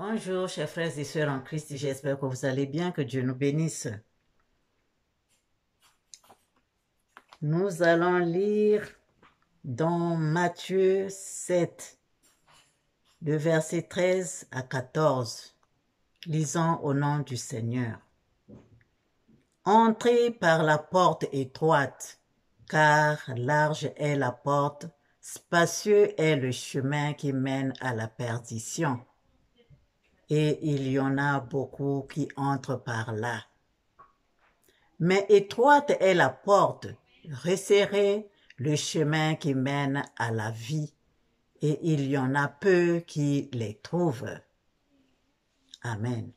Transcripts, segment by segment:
Bonjour, chers frères et sœurs en Christ, j'espère que vous allez bien, que Dieu nous bénisse. Nous allons lire dans Matthieu 7, de verset 13 à 14. Lisons au nom du Seigneur. Entrez par la porte étroite, car large est la porte, spacieux est le chemin qui mène à la perdition et il y en a beaucoup qui entrent par là. Mais étroite est la porte, resserré le chemin qui mène à la vie, et il y en a peu qui les trouvent. Amen.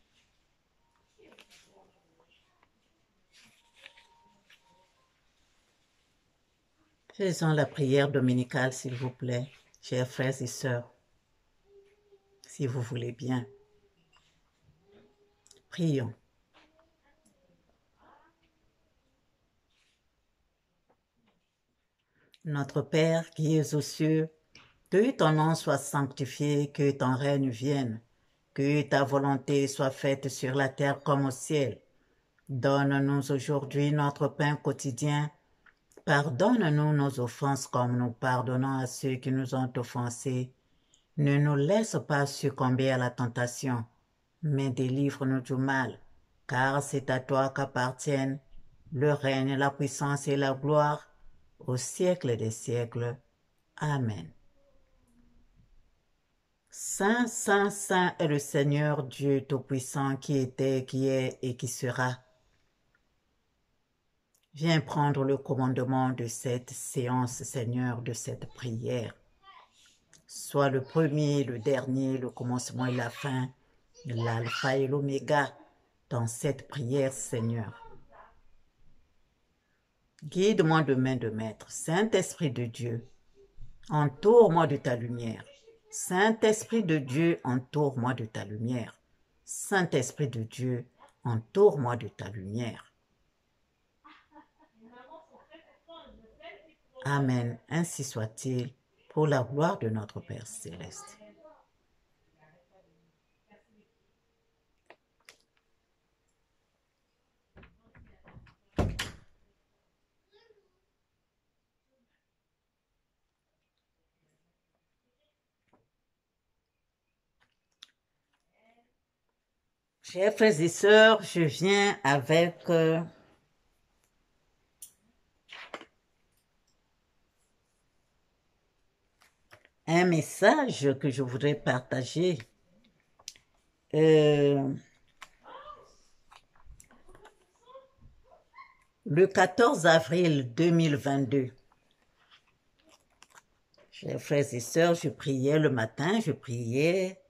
Faisons la prière dominicale, s'il vous plaît, chers frères et sœurs, si vous voulez bien. Prions. Notre Père qui es aux cieux, que ton nom soit sanctifié, que ton règne vienne, que ta volonté soit faite sur la terre comme au ciel. Donne-nous aujourd'hui notre pain quotidien. Pardonne-nous nos offenses comme nous pardonnons à ceux qui nous ont offensés. Ne nous laisse pas succomber à la tentation, mais délivre-nous du mal, car c'est à toi qu'appartiennent le règne, la puissance et la gloire au siècle des siècles. Amen. Saint, Saint, Saint est le Seigneur Dieu Tout-Puissant qui était, qui est et qui sera. Viens prendre le commandement de cette séance, Seigneur, de cette prière. Sois le premier, le dernier, le commencement et la fin, l'alpha et l'oméga dans cette prière, Seigneur. Guide-moi de main de maître, Saint-Esprit de Dieu, entoure-moi de ta lumière. Saint-Esprit de Dieu, entoure-moi de ta lumière. Saint-Esprit de Dieu, entoure-moi de ta lumière. Amen. Ainsi soit-il pour la gloire de notre Père céleste. Chers frères et sœurs, je viens avec euh, un message que je voudrais partager. Euh, le 14 avril 2022, chers frères et sœurs, je priais le matin, je priais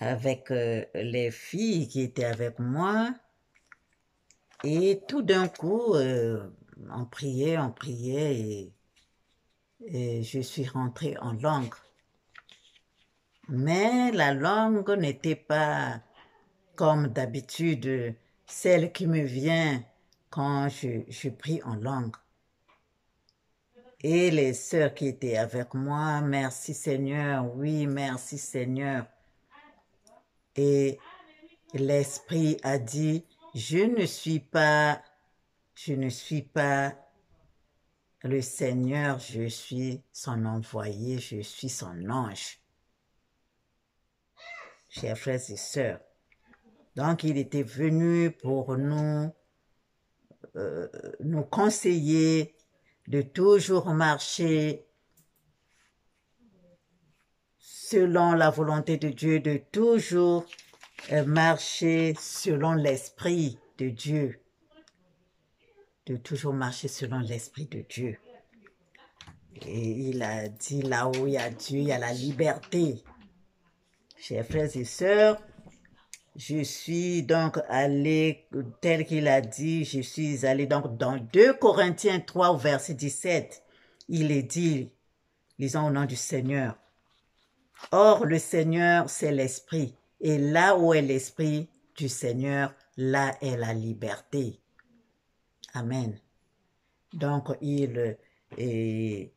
avec euh, les filles qui étaient avec moi. Et tout d'un coup, euh, on priait, on priait et, je suis rentrée en langue. Mais la langue n'était pas comme d'habitude celle qui me vient quand je, je prie en langue. Et les sœurs qui étaient avec moi, merci Seigneur, oui, merci Seigneur. Et l'Esprit a dit, je ne suis pas, je ne suis pas le Seigneur, je suis son envoyé, je suis son ange. Chers frères et sœurs, donc il était venu pour nous, euh, nous conseiller de toujours marcher selon la volonté de Dieu, de toujours euh, marcher selon l'esprit de Dieu. De toujours marcher selon l'esprit de Dieu. Et il a dit là où il y a Dieu, il y a la liberté. Chers frères et sœurs, je suis donc allé, tel qu'il a dit, je suis allé donc dans 2 Corinthiens 3 au verset 17. Il est dit, lisons au nom du Seigneur, Or, le Seigneur, c'est l'Esprit. Et là où est l'Esprit du Seigneur, là est la liberté. Amen. Donc, il, et,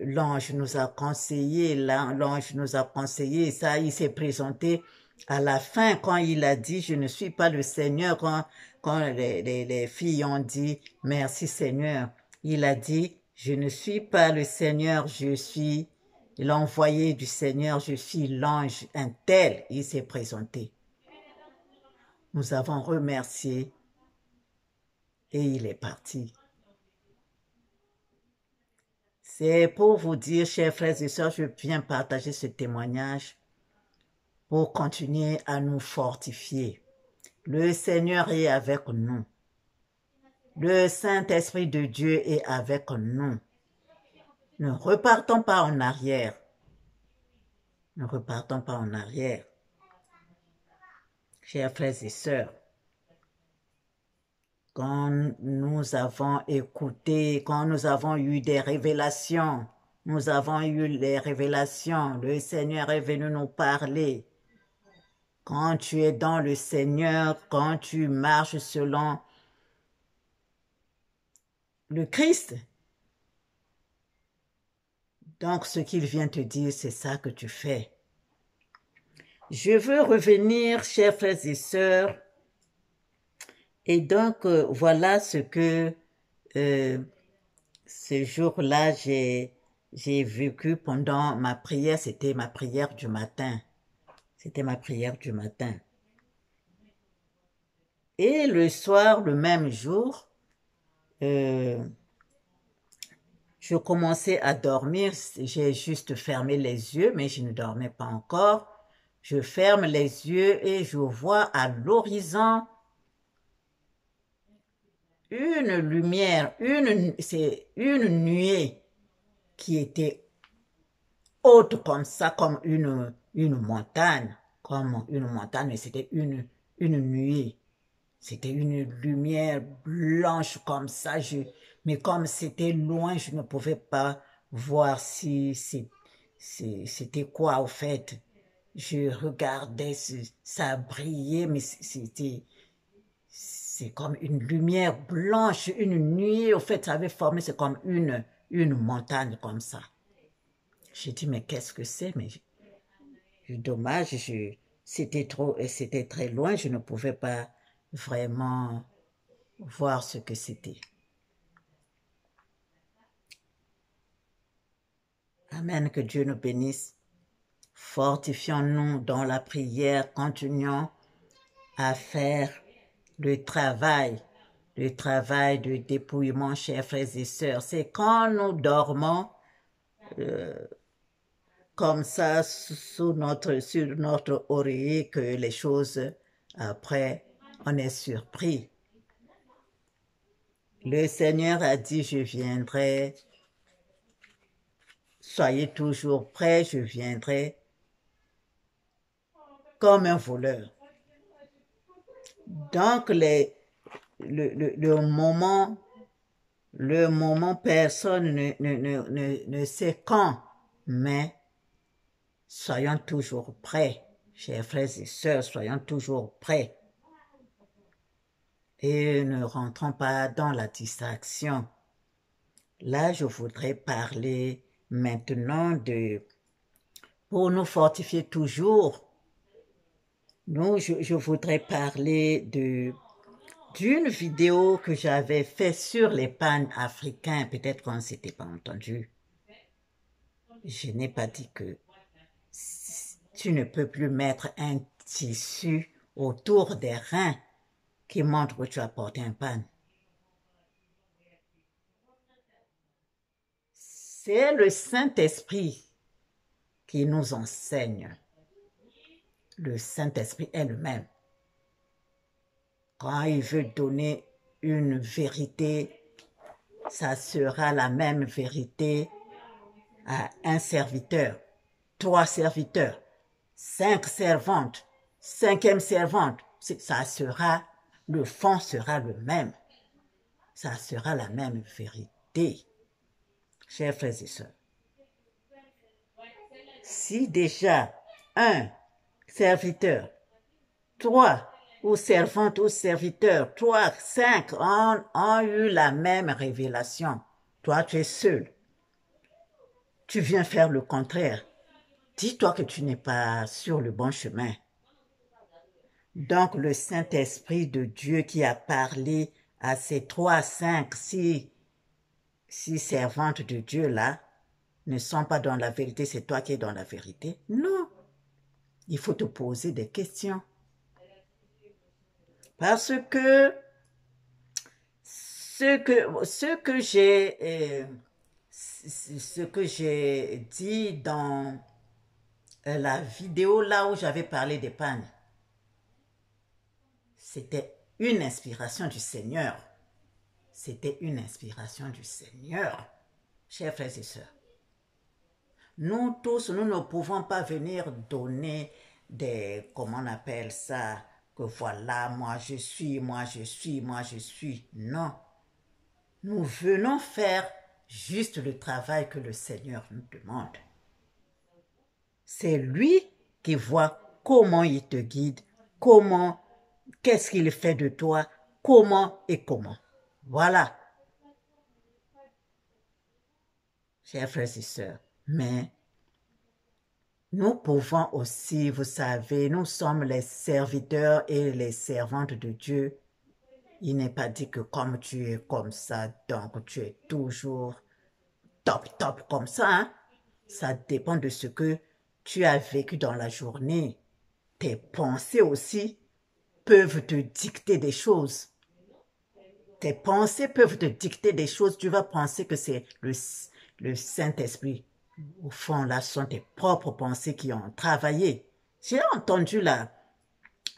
l'ange nous a conseillé, l'ange nous a conseillé, ça, il s'est présenté à la fin quand il a dit, je ne suis pas le Seigneur, quand, quand les, les, les filles ont dit, merci Seigneur, il a dit, je ne suis pas le Seigneur, je suis l'envoyé du Seigneur, je suis l'ange, un tel, il s'est présenté. Nous avons remercié et il est parti. C'est pour vous dire, chers frères et sœurs, je viens partager ce témoignage pour continuer à nous fortifier. Le Seigneur est avec nous. Le Saint-Esprit de Dieu est avec nous. Ne repartons pas en arrière. Ne repartons pas en arrière. Chers frères et sœurs, quand nous avons écouté, quand nous avons eu des révélations, nous avons eu les révélations, le Seigneur est venu nous parler. Quand tu es dans le Seigneur, quand tu marches selon le Christ, donc ce qu'il vient te dire, c'est ça que tu fais. Je veux revenir, chers frères et sœurs, et donc euh, voilà ce que euh, ce jour-là j'ai vécu pendant ma prière, c'était ma prière du matin. C'était ma prière du matin. Et le soir, le même jour, euh, je commençais à dormir, j'ai juste fermé les yeux, mais je ne dormais pas encore. Je ferme les yeux et je vois à l'horizon une lumière, une, c'est une nuée qui était haute comme ça, comme une, une montagne, comme une montagne, mais c'était une, une nuée. C'était une lumière blanche comme ça, je, mais comme c'était loin, je ne pouvais pas voir si c'était quoi au fait. Je regardais, ça brillait, mais c'était c'est comme une lumière blanche, une nuit, au fait, ça avait formé, c'est comme une, montagne comme ça. J'ai dit, mais qu'est-ce que c'est? Mais dommage, c'était trop, c'était très loin, je ne pouvais pas vraiment voir ce que c'était. Amen, que Dieu nous bénisse. Fortifions-nous dans la prière, continuons à faire le travail, le travail de dépouillement, chers frères et sœurs. C'est quand nous dormons euh, comme ça sous notre, sur notre oreiller que les choses, après, on est surpris. Le Seigneur a dit, je viendrai Soyez toujours prêts, je viendrai comme un voleur. Donc, les, le, le, le, moment, le moment, personne ne, ne, ne, ne sait quand, mais soyons toujours prêts, chers frères et sœurs, soyons toujours prêts. Et ne rentrons pas dans la distraction. Là, je voudrais parler maintenant de, pour nous fortifier toujours, nous, je, voudrais parler de, d'une vidéo que j'avais fait sur les pannes africains, peut-être qu'on ne s'était pas entendu. Je n'ai pas dit que tu ne peux plus mettre un tissu autour des reins qui montre que tu as porté un panne. C'est le Saint-Esprit qui nous enseigne. Le Saint-Esprit est le même. Quand il veut donner une vérité, ça sera la même vérité à un serviteur, trois serviteurs, cinq servantes, cinquième servante. Ça sera, le fond sera le même. Ça sera la même vérité chers frères et sœurs. Si déjà un serviteur, trois ou servantes ou serviteurs, trois, cinq ont, ont eu la même révélation, toi tu es seul. tu viens faire le contraire. Dis-toi que tu n'es pas sur le bon chemin. Donc le Saint-Esprit de Dieu qui a parlé à ces trois, cinq, six, six servantes de Dieu là, ne sont pas dans la vérité, c'est toi qui es dans la vérité. Non. Il faut te poser des questions. Parce que ce que, ce que j'ai, euh, dit dans euh, la vidéo là où j'avais parlé des pannes, c'était une inspiration du Seigneur. C'était une inspiration du Seigneur, chers frères et sœurs. Nous tous, nous ne pouvons pas venir donner des, comment on appelle ça, que voilà, moi je suis, moi je suis, moi je suis. Non. Nous venons faire juste le travail que le Seigneur nous demande. C'est lui qui voit comment il te guide, comment, qu'est-ce qu'il fait de toi, comment et comment. Voilà. Chers frères et sœurs, mais nous pouvons aussi, vous savez, nous sommes les serviteurs et les servantes de Dieu. Il n'est pas dit que comme tu es comme ça, donc tu es toujours top, top comme ça. Hein. Ça dépend de ce que tu as vécu dans la journée. Tes pensées aussi peuvent te dicter des choses. Tes pensées peuvent te dicter des choses. Tu vas penser que c'est le, le Saint-Esprit au fond, là, ce sont tes propres pensées qui ont travaillé. J'ai entendu la,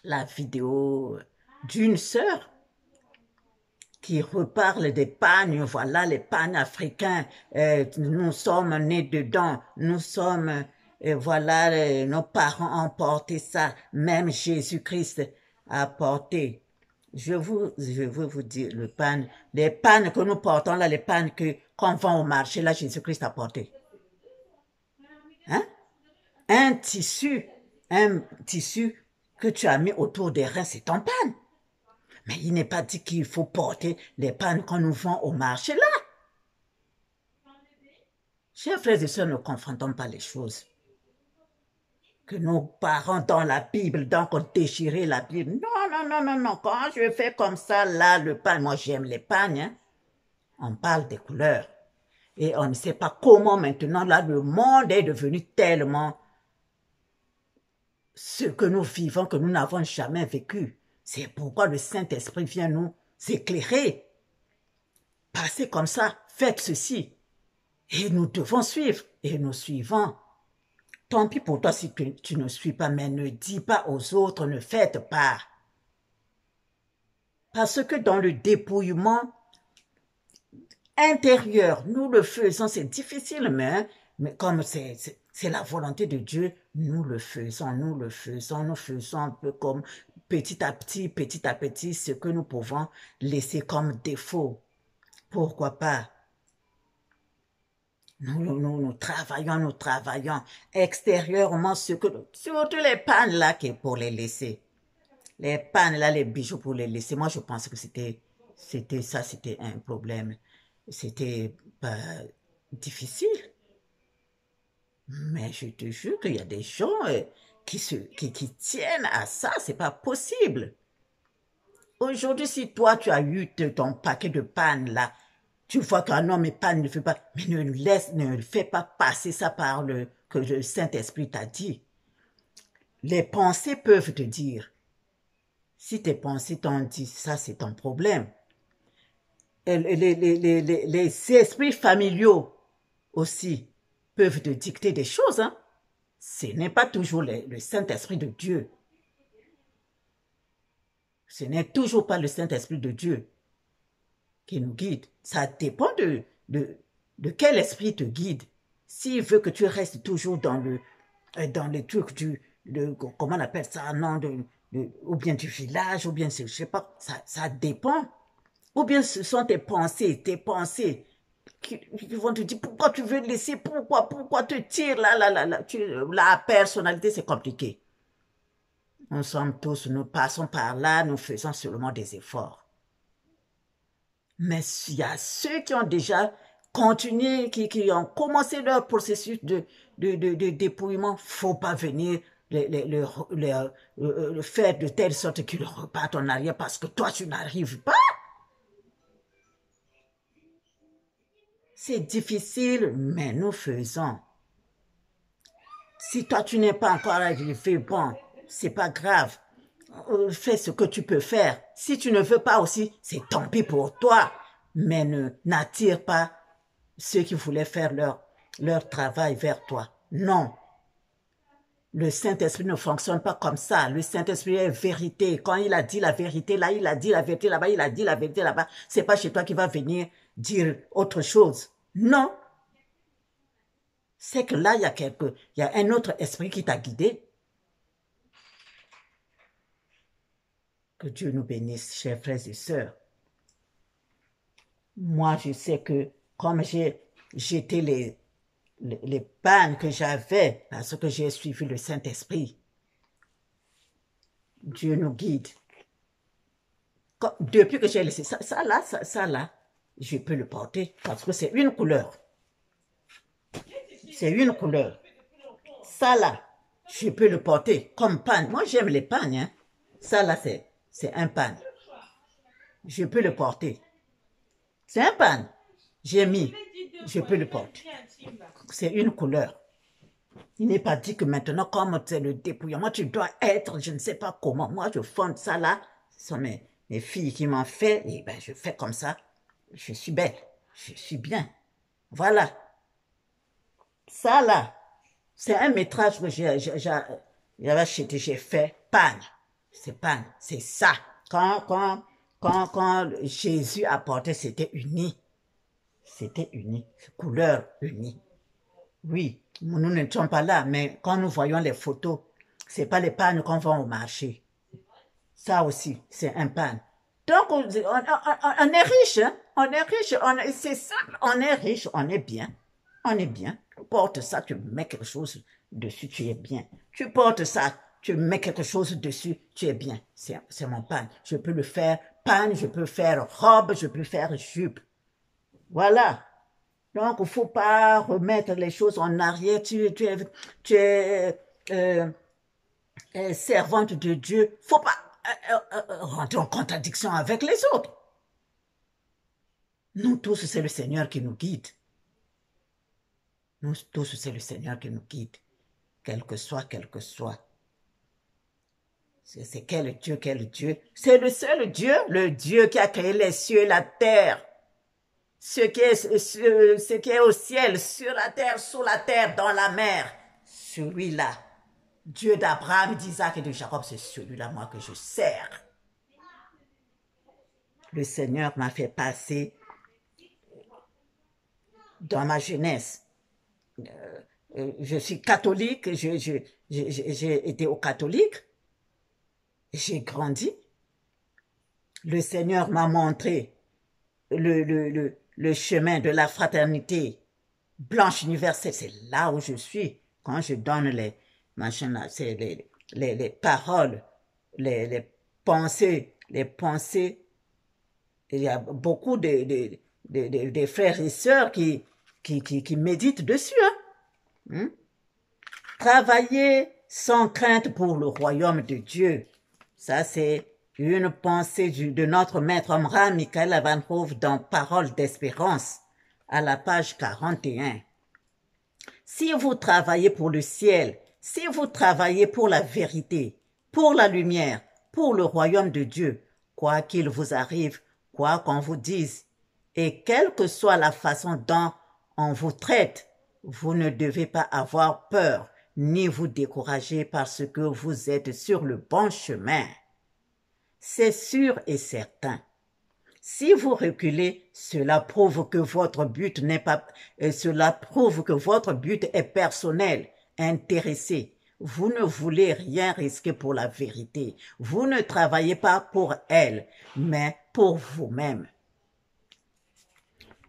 la vidéo d'une sœur qui reparle des pagnes, voilà les pagnes africains, euh, nous sommes nés dedans, nous sommes, euh, voilà, euh, nos parents ont porté ça, même Jésus-Christ a porté. Je vous, je veux vous dire le panne, les pannes que nous portons là, les pannes que, qu'on vend au marché, là, Jésus-Christ a porté. Hein? Un tissu, un tissu que tu as mis autour des reins, c'est ton panne. Mais il n'est pas dit qu'il faut porter les pannes qu'on nous vend au marché là. Chers frères et sœurs, ne confrontons pas les choses. Que nos parents dans la Bible, donc on déchirait la Bible. Non, non, non, non, non. Quand je fais comme ça, là, le pan, moi j'aime les pannes. Hein. On parle des couleurs. Et on ne sait pas comment maintenant, là, le monde est devenu tellement ce que nous vivons que nous n'avons jamais vécu. C'est pourquoi le Saint-Esprit vient nous éclairer. Passez comme ça, faites ceci. Et nous devons suivre. Et nous suivons. Tant pis pour toi si tu, ne suis pas, mais ne dis pas aux autres, ne faites pas. Parce que dans le dépouillement, intérieur. Nous le faisons, c'est difficile, mais, mais comme c'est la volonté de Dieu, nous le faisons, nous le faisons, nous faisons un peu comme petit à petit, petit à petit, ce que nous pouvons laisser comme défaut. Pourquoi pas? Nous, nous, nous, travaillons, nous travaillons extérieurement que, surtout les pannes là qui pour les laisser. Les pannes là, les bijoux pour les laisser. Moi, je pense que c'était, c'était ça, c'était un problème c'était pas difficile. Mais je te jure qu'il y a des gens euh, qui, se, qui, qui tiennent à ça, c'est pas possible. Aujourd'hui, si toi, tu as eu ton paquet de panne là, tu vois qu'un homme est panne ne fait pas, mais ne laisse, ne fais pas passer ça par le, que le Saint-Esprit t'a dit. Les pensées peuvent te dire. Si tes pensées t'ont dit ça, c'est ton problème les, les, les, esprits familiaux aussi peuvent te dicter des choses. Hein. Ce n'est pas toujours le, Saint-Esprit de Dieu. Ce n'est toujours pas le Saint-Esprit de Dieu qui nous guide. Ça dépend de, de, de quel esprit te guide. S'il veut que tu restes toujours dans le, euh, dans les trucs du, de, comment on appelle ça, non, de, ou bien du village, ou bien, je sais pas, ça, ça dépend. Ou bien ce sont tes pensées, tes pensées qui, vont te dire pourquoi tu veux laisser, pourquoi, pourquoi te tirer là, là, là, là. la personnalité, c'est compliqué. Nous sommes tous, nous passons par là, nous faisons seulement des efforts. Mais il y a ceux qui ont déjà continué, qui, ont commencé leur processus de, de, de, de dépouillement, faut pas venir le, le, le, faire de telle sorte qu'ils repartent en arrière parce que toi, tu n'arrives pas. C'est difficile, mais nous faisons. Si toi, tu n'es pas encore arrivé, bon, c'est pas grave. Euh, fais ce que tu peux faire. Si tu ne veux pas aussi, c'est tant pis pour toi. Mais ne n'attire pas ceux qui voulaient faire leur, leur travail vers toi. Non. Le Saint-Esprit ne fonctionne pas comme ça. Le Saint-Esprit est vérité. Quand il a dit la vérité, là, il a dit la vérité là-bas, il a dit la vérité là-bas. C'est pas chez toi qui va venir dire autre chose. Non. C'est que là, il y a quelque, il y a un autre esprit qui t'a guidé. Que Dieu nous bénisse, chers frères et sœurs. Moi, je sais que comme j'ai jeté les, les, les pannes que j'avais parce que j'ai suivi le Saint-Esprit, Dieu nous guide. depuis que j'ai laissé ça, ça là, ça, là, je peux le porter parce que c'est une couleur. C'est une couleur. Ça là, je peux le porter comme panne. Moi, j'aime les pannes. Hein. Ça là, c'est c'est un pan. Je peux le porter. C'est un pan. J'ai mis. Je peux le porter. C'est une couleur. Il n'est pas dit que maintenant, comme c'est le dépouillement, tu dois être, je ne sais pas comment. Moi, je fonde ça là. Ce sont mes, mes filles qui m'ont fait. Et ben, je fais comme ça. Je suis belle. Je suis bien. Voilà. Ça là, c'est un métrage que j'ai fait panne. C'est pas, c'est ça. Quand, quand, quand, quand Jésus apportait, c'était uni. C'était uni. Couleur unie. Oui, nous ne sommes pas là, mais quand nous voyons les photos, c'est pas les pannes qu'on vend au marché. Ça aussi, c'est un panne. Donc, on, est riche, hein? On est riche, on c'est ça, on est riche, on est bien. On est bien. Tu portes ça, tu mets quelque chose dessus, tu es bien. Tu portes ça, tu mets quelque chose dessus, tu es bien. C'est mon pan. Je peux le faire pan, je peux faire robe, je peux faire jupe. Voilà. Donc, il faut pas remettre les choses en arrière. Tu, es, tu es euh, euh, servante de Dieu. faut pas euh, rentrer en contradiction avec les autres. Nous tous, c'est le Seigneur qui nous guide. Nous tous, c'est le Seigneur qui nous guide. Quel que soit, quel que soit. C'est quel Dieu, quel Dieu? C'est le seul Dieu, le Dieu qui a créé les cieux et la terre. Ce qui est, au ciel, sur la terre, sous la terre, dans la mer. Celui-là, Dieu d'Abraham, d'Isaac et de Jacob, c'est celui-là, moi, que je sers. Le Seigneur m'a fait passer dans ma jeunesse. Euh, euh, je suis catholique, j'ai été au catholique j'ai grandi. Le Seigneur m'a montré le, le, le, le, chemin de la fraternité blanche universelle. C'est là où je suis. Quand je donne les, machins c'est les, les, les, paroles, les, les pensées, les pensées. Il y a beaucoup de, de, de, de, frères et sœurs qui, qui, qui, qui méditent dessus. Hein? Hmm? Travailler sans crainte pour le royaume de Dieu. Ça, c'est une pensée de notre maître Amram Michael Avanhove dans Parole d'espérance, à la page 41. Si vous travaillez pour le ciel, si vous travaillez pour la vérité, pour la lumière, pour le royaume de Dieu, quoi qu'il vous arrive, quoi qu'on vous dise, et quelle que soit la façon dont on vous traite, vous ne devez pas avoir peur, ni vous décourager parce que vous êtes sur le bon chemin. C'est sûr et certain. Si vous reculez, cela prouve que votre but n'est pas, euh, cela prouve que votre but est personnel, intéressé. Vous ne voulez rien risquer pour la vérité. Vous ne travaillez pas pour elle, mais pour vous-même.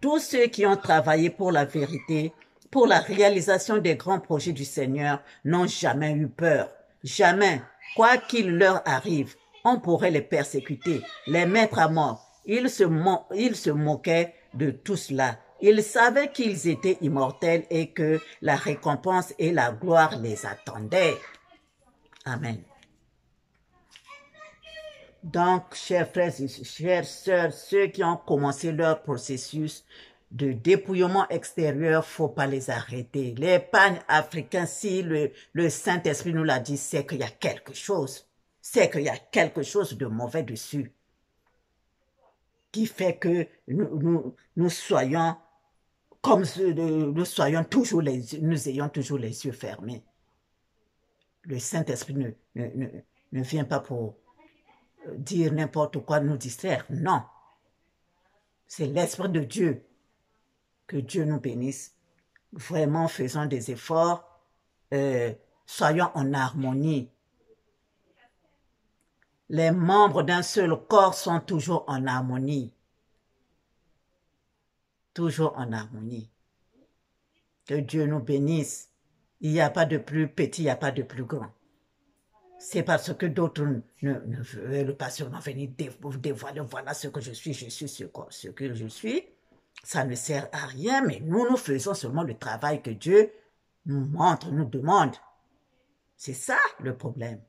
Tous ceux qui ont travaillé pour la vérité pour la réalisation des grands projets du Seigneur n'ont jamais eu peur. Jamais, quoi qu'il leur arrive, on pourrait les persécuter, les mettre à mort. Ils se, moquaient de tout cela Ils savaient qu'ils étaient immortels et que la récompense et la gloire les attendaient. Amen. Donc, chers frères et chères sœurs, ceux qui ont commencé leur processus de dépouillement extérieur, faut pas les arrêter. Les pannes africains, si le, Saint-Esprit nous l'a dit, c'est qu'il y a quelque chose. C'est qu'il y a quelque chose de mauvais dessus. Qui fait que nous, soyons comme nous soyons toujours les, nous ayons toujours les yeux fermés. Le Saint-Esprit ne, ne, ne, ne vient pas pour dire n'importe quoi, nous distraire. Non. C'est l'Esprit de Dieu. Que Dieu nous bénisse. Vraiment, faisons des efforts. Euh, soyons en harmonie. Les membres d'un seul corps sont toujours en harmonie. Toujours en harmonie. Que Dieu nous bénisse. Il n'y a pas de plus petit, il n'y a pas de plus grand c'est parce que d'autres ne, veulent pas seulement venir dévoiler, voilà ce que je suis, je suis ce que je suis. Ça ne sert à rien, mais nous, nous faisons seulement le travail que Dieu nous montre, nous demande. C'est ça le problème.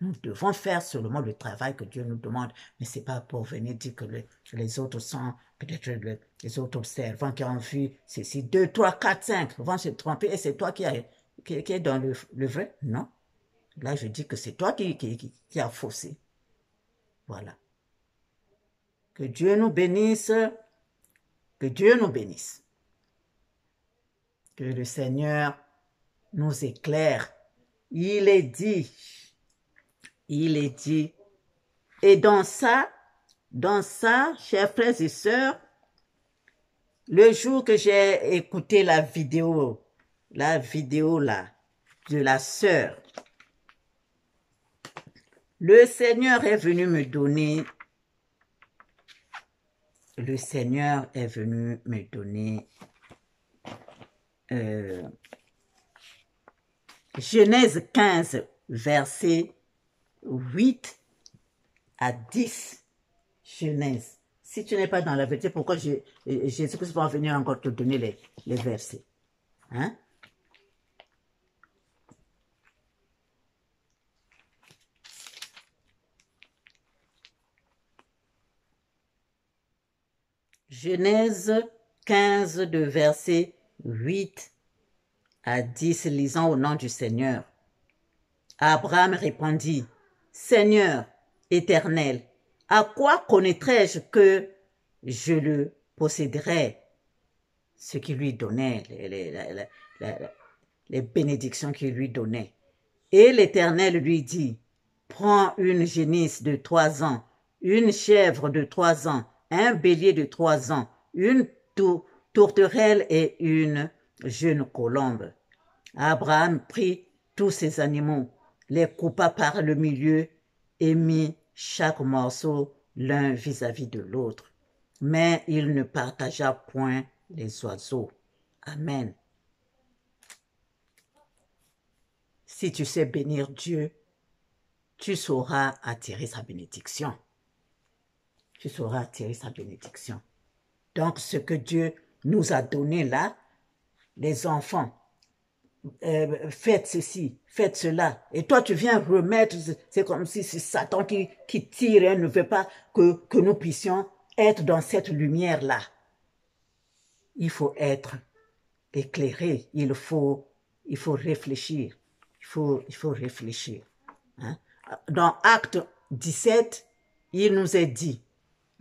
Nous devons faire seulement le travail que Dieu nous demande, mais c'est pas pour venir dire que, les autres sont peut-être les autres observants qui ont vu ceci, deux, trois, quatre, cinq, vont se tromper et c'est toi qui, as, qui, est dans le, vrai? Non, Là, je dis que c'est toi qui, qui, qui, as faussé. Voilà. Que Dieu nous bénisse. Que Dieu nous bénisse. Que le Seigneur nous éclaire. Il est dit. Il est dit. Et dans ça, dans ça, chers frères et sœurs, le jour que j'ai écouté la vidéo, la vidéo là, de la sœur le Seigneur est venu me donner, le Seigneur est venu me donner euh, Genèse 15, verset 8 à 10. Genèse. Si tu n'es pas dans la vérité, pourquoi Jésus-Christ va venir encore te donner les, les versets hein? Genèse 15 de verset 8 à 10, lisant au nom du Seigneur. Abraham répondit, Seigneur éternel, à quoi connaîtrais-je que je le posséderais? Ce qui lui donnait, les, les bénédictions qu'il lui donnait. Et l'Éternel lui dit, Prends une génisse de trois ans, une chèvre de trois ans, un bélier de trois ans, une tourterelle et une jeune colombe. Abraham prit tous ces animaux, les coupa par le milieu et mit chaque morceau l'un vis-à-vis de l'autre. Mais il ne partagea point les oiseaux. Amen. Si tu sais bénir Dieu, tu sauras attirer sa bénédiction tu sauras tirer sa bénédiction. Donc, ce que Dieu nous a donné là, les enfants, euh, faites ceci, faites cela. Et toi, tu viens remettre, c'est comme si c'est Satan qui, tire et ne veut pas que, que nous puissions être dans cette lumière-là. Il faut être éclairé, il faut, il faut réfléchir, il faut, il faut réfléchir. Hein. Dans Acte 17, il nous est dit,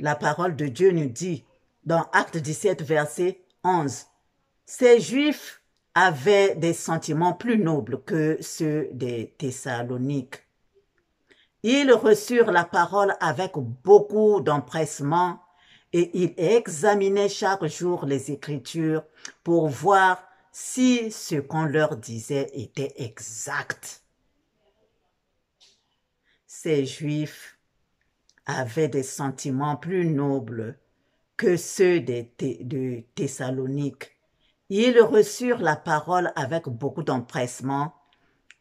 la parole de Dieu nous dit dans Acte 17, verset 11, Ces Juifs avaient des sentiments plus nobles que ceux des Thessaloniques. Ils reçurent la parole avec beaucoup d'empressement et ils examinaient chaque jour les Écritures pour voir si ce qu'on leur disait était exact. Ces Juifs avait des sentiments plus nobles que ceux de Thessalonique. Ils reçurent la parole avec beaucoup d'empressement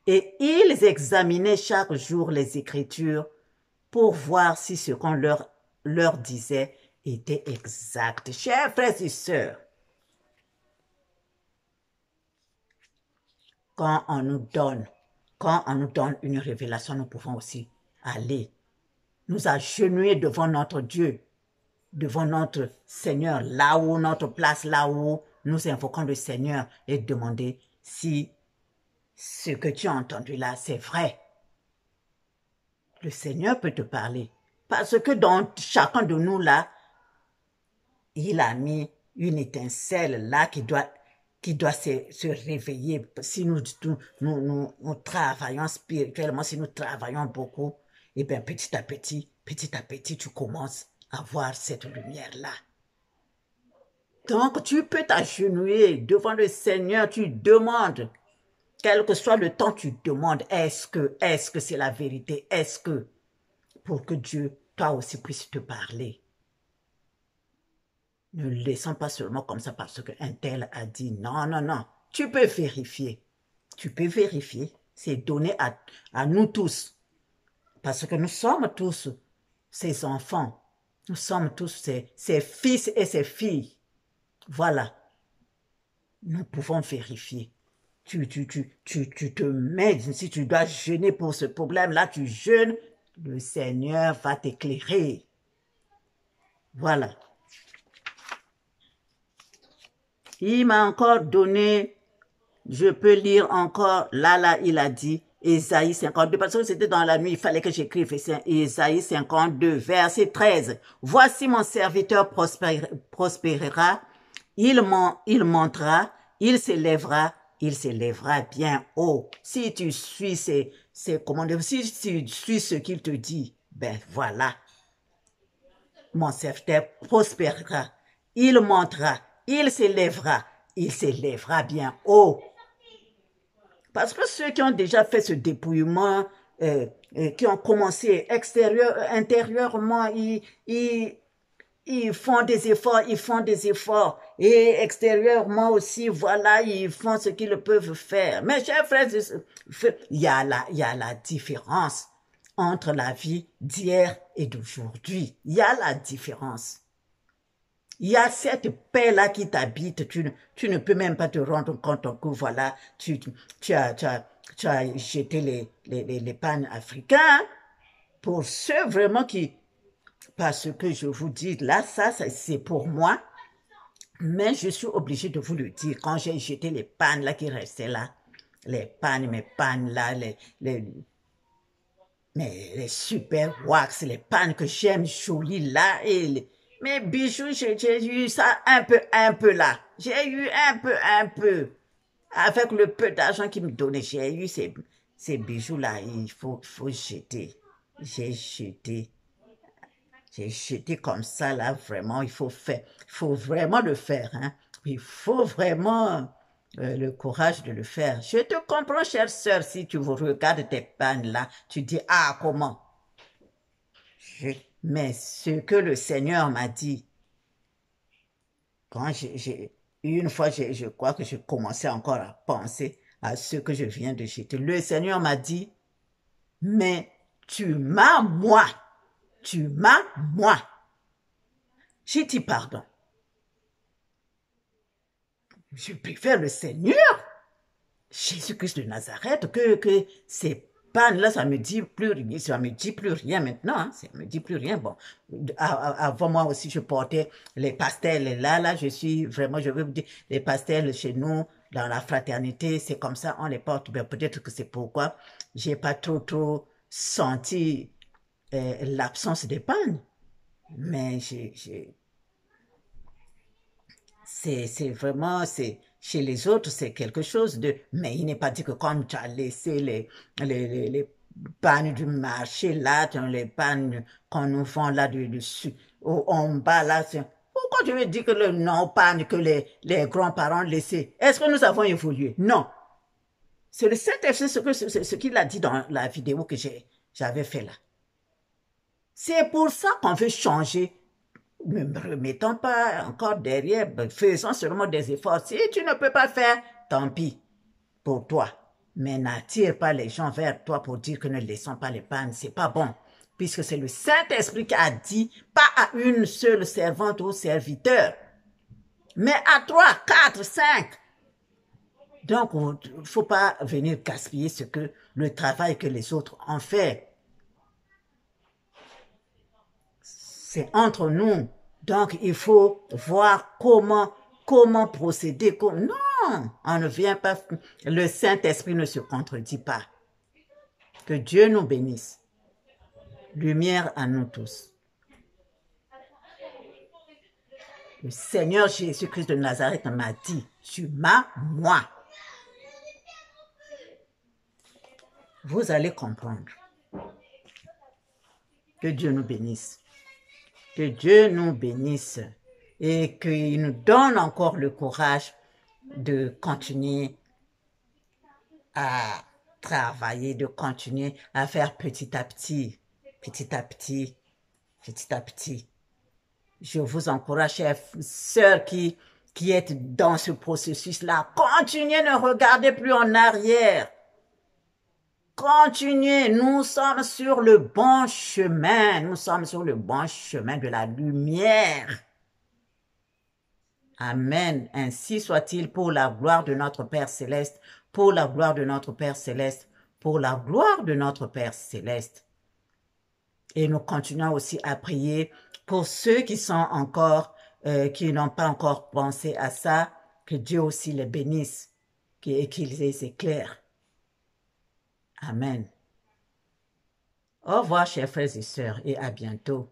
et ils examinaient chaque jour les Écritures pour voir si ce qu'on leur, leur disait était exact. Chers frères et sœurs, quand on nous donne, quand on nous donne une révélation, nous pouvons aussi aller nous agenouiller devant notre Dieu, devant notre Seigneur, là où notre place, là où nous invoquons le Seigneur et demander si ce que tu as entendu là, c'est vrai. Le Seigneur peut te parler. Parce que dans chacun de nous là, il a mis une étincelle là qui doit, qui doit se, se réveiller. Si nous, nous, nous, nous, travaillons spirituellement, si nous travaillons beaucoup, et eh bien petit à petit, petit à petit, tu commences à voir cette lumière-là. Donc, tu peux t'agenouiller devant le Seigneur, tu demandes, quel que soit le temps, tu demandes, est-ce que, est-ce que c'est la vérité, est-ce que, pour que Dieu, toi aussi, puisse te parler? Ne le laissons pas seulement comme ça parce qu'un tel a dit non, non, non. Tu peux vérifier. Tu peux vérifier. C'est donné à, à nous tous. Parce que nous sommes tous ses enfants. Nous sommes tous ses, fils et ses filles. Voilà. Nous pouvons vérifier. Tu, tu, tu, tu, tu te mets, si tu dois jeûner pour ce problème-là, tu jeûnes, le Seigneur va t'éclairer. Voilà. Il m'a encore donné, je peux lire encore, là, là, il a dit, Ésaïe 52, parce que c'était dans la nuit, il fallait que j'écrive Ésaïe 52, verset 13. Voici mon serviteur prospérera, il, il montera, il s'élèvera, il s'élèvera bien haut. Si tu suis ces, ces si tu suis ce qu'il te dit, ben voilà. Mon serviteur prospérera, il montera, il s'élèvera, il s'élèvera bien haut. Parce que ceux qui ont déjà fait ce dépouillement, euh, euh, qui ont commencé extérieur, intérieurement, ils, ils, ils font des efforts, ils font des efforts. Et extérieurement aussi, voilà, ils font ce qu'ils peuvent faire. Mais chers frères, il y il y a la différence entre la vie d'hier et d'aujourd'hui. Il y a la différence. Il y a cette paix-là qui t'habite. Tu, tu ne peux même pas te rendre compte que voilà, tu, tu, as, tu, as, tu as jeté les, les, les, pannes africains. Pour ceux vraiment qui, parce que je vous dis, là, ça, c'est pour moi. Mais je suis obligé de vous le dire. Quand j'ai jeté les pannes là qui restaient là, les pannes, mes pannes là, les, les, mais les super wax, les pannes que j'aime jolies là, et les, mes bijoux, j'ai eu ça un peu, un peu là. J'ai eu un peu, un peu. Avec le peu d'argent qu'ils me donnaient, j'ai eu ces, ces bijoux-là. Il faut, faut jeter. J'ai jeté. J'ai jeté comme ça, là, vraiment. Il faut faire. Il faut vraiment le faire. Hein. Il faut vraiment euh, le courage de le faire. Je te comprends, chère sœur, si tu regardes tes pannes là, tu dis, ah, comment? Je mais ce que le Seigneur m'a dit, quand j'ai, une fois, je crois que je commençais encore à penser à ce que je viens de jeter. Le Seigneur m'a dit, mais tu m'as moi, tu m'as moi. J'ai dit pardon. Je préfère le Seigneur, Jésus-Christ de Nazareth, que, que c'est panne, là, ça me me dit plus rien maintenant, hein, ça me dit plus rien. Bon, avant moi aussi, je portais les pastels. Là, là, je suis vraiment, je veux vous dire, les pastels chez nous, dans la fraternité, c'est comme ça, on les porte. Peut-être que c'est pourquoi j'ai pas trop, trop senti euh, l'absence des pannes. Mais j'ai, c'est, c'est vraiment, c'est, chez les autres, c'est quelque chose de... Mais il n'est pas dit que comme tu as laissé les, les, les, pannes du marché là, les pannes qu'on nous vend là dessus, en bas là, pourquoi tu me dis que le non-panne que les, les grands-parents laissaient, est-ce que nous avons évolué? Non. C'est le Saint-Esprit, ce, ce qu'il a dit dans la vidéo que j'avais fait là. C'est pour ça qu'on veut changer ne me remettons pas encore derrière, ben, faisons seulement des efforts. Si tu ne peux pas faire, tant pis pour toi. Mais n'attire pas les gens vers toi pour dire que ne laissons pas les pannes, c'est pas bon. Puisque c'est le Saint-Esprit qui a dit, pas à une seule servante ou serviteur, mais à trois, quatre, cinq. Donc, il faut pas venir gaspiller ce que le travail que les autres ont fait. C'est entre nous. Donc, il faut voir comment, comment procéder. Non, on ne vient pas. Le Saint-Esprit ne se contredit pas. Que Dieu nous bénisse. Lumière à nous tous. Le Seigneur Jésus-Christ de Nazareth m'a dit, tu m'as moi. Vous allez comprendre. Que Dieu nous bénisse. Que Dieu nous bénisse et qu'il nous donne encore le courage de continuer à travailler, de continuer à faire petit à petit, petit à petit, petit à petit. Je vous encourage, chers sœurs qui, qui êtes dans ce processus-là, continuez, ne regardez plus en arrière. Continuez, nous sommes sur le bon chemin, nous sommes sur le bon chemin de la lumière. Amen. Ainsi soit-il pour la gloire de notre Père céleste, pour la gloire de notre Père céleste, pour la gloire de notre Père céleste. Et nous continuons aussi à prier pour ceux qui sont encore, euh, qui n'ont pas encore pensé à ça, que Dieu aussi les bénisse et qu'il les éclaire. Amen. Au revoir, chers frères et sœurs, et à bientôt.